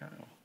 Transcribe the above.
cow.